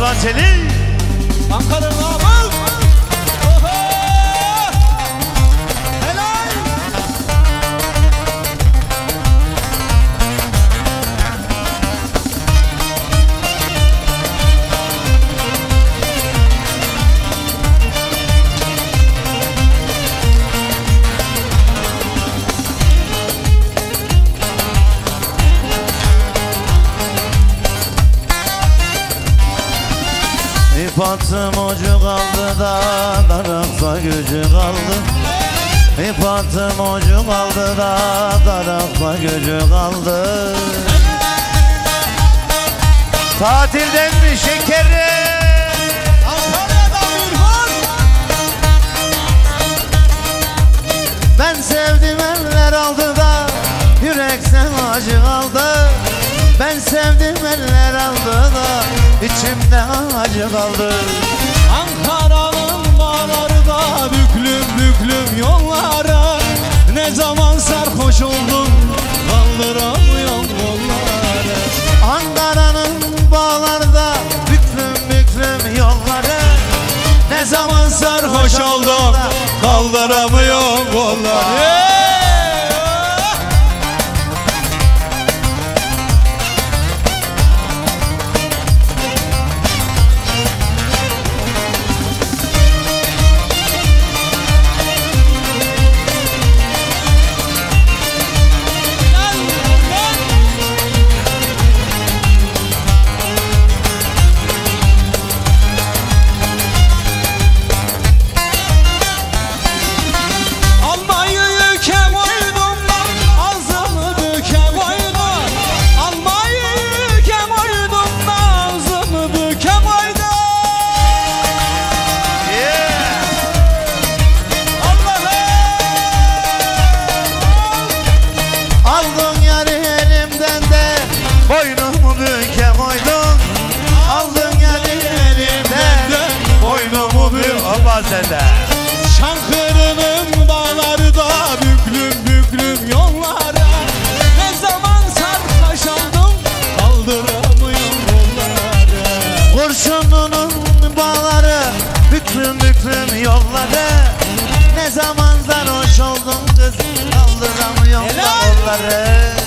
Ramazan Çelik. Ankara'nın İp attım ucu kaldı da Daraksa gücü kaldı. İp attım ucu kaldı da Daraksa gücü kaldı. Tatilden mi şekerim. Ben sevdim eller aldı da Yürekten acı kaldı Ben sevdim eller aldı da içimde acı kaldı. Ankara'nın bağları da büklüm büklüm yollara. Ne zaman sarhoş oldum kaldıramıyorum yolları Ankara'nın bağlarda büklüm büklüm yolları Ne zaman sarhoş oldum kaldıramıyorum yolları Oba sende Çankırı'nın bağları da büklüm büklüm yollara. Ne zaman sarhoş oldum kaldıramıyorum yolları Kurşununun bağları Büklüm büklüm yolları Ne zaman sarhoş oldun kız Kaldıramıyorum Helal.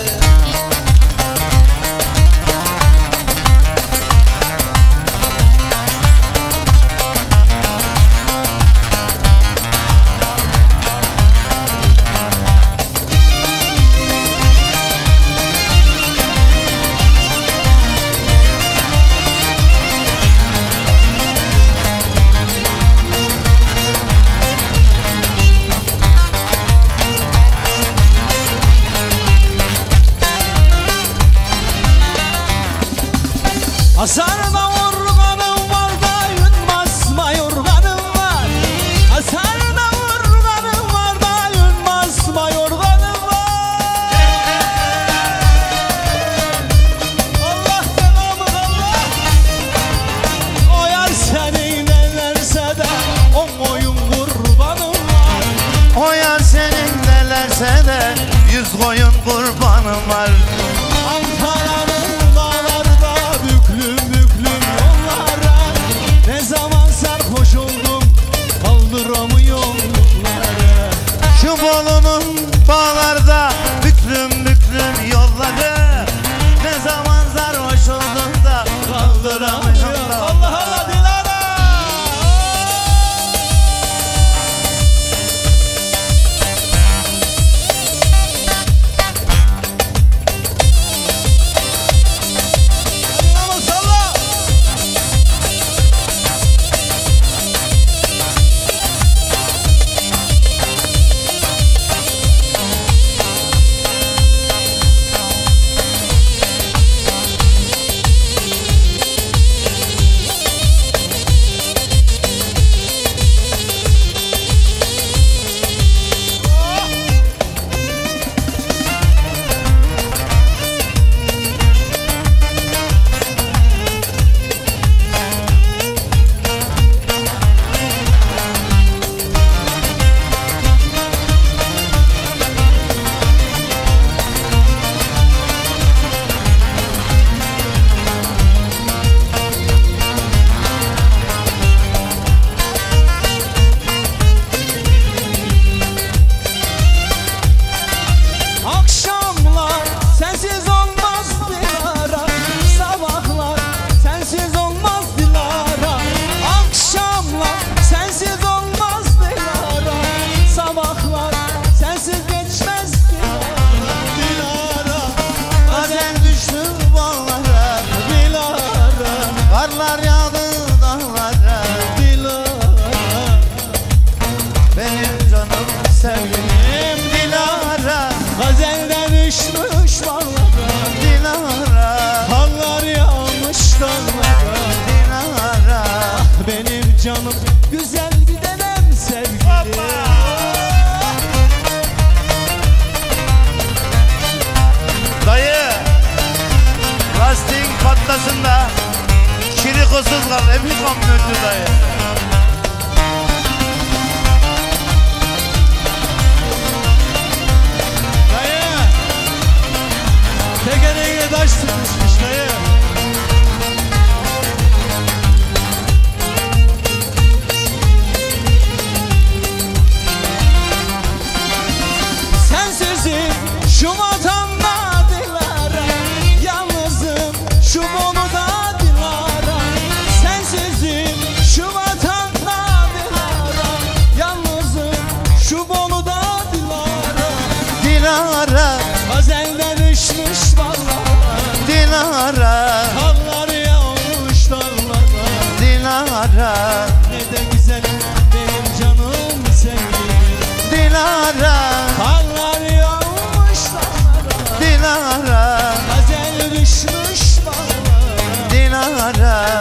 Nelerse de Yüz koyun kurbanım var lastiğin patlasın da Kirikosuz kal emin kamyoncu dayı? Dayı! Tekerine taş tutmuşmuş dayı. Dilara. Gazelden uçmuş dallara. Dilara. Kallar yağmış dallara Dilara. Ne de güzel benim canım sevgilim. Dilara. Kallar yağmış dallara Dilara. Gazel düşmüş dallara. Dilara.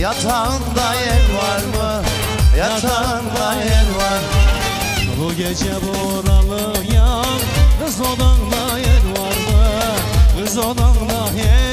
Yatağında yer var mı? Yatağında yer var mı? Bu gece buralı yan Kız odanda yer var mı? Kız odanda yer